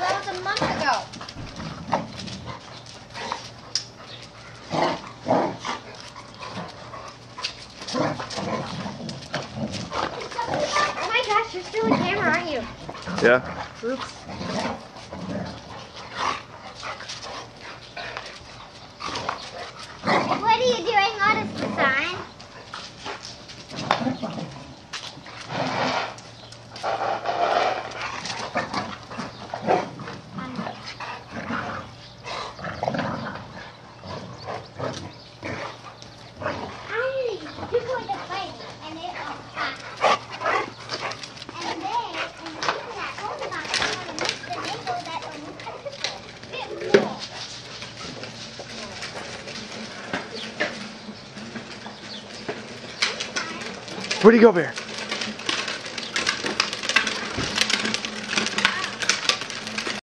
that was a month ago. Oh my gosh, you're still in camera, aren't you? Yeah. Oops. Where'd he go, Bear?